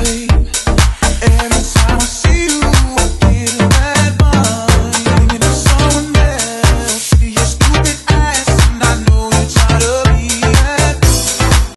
away.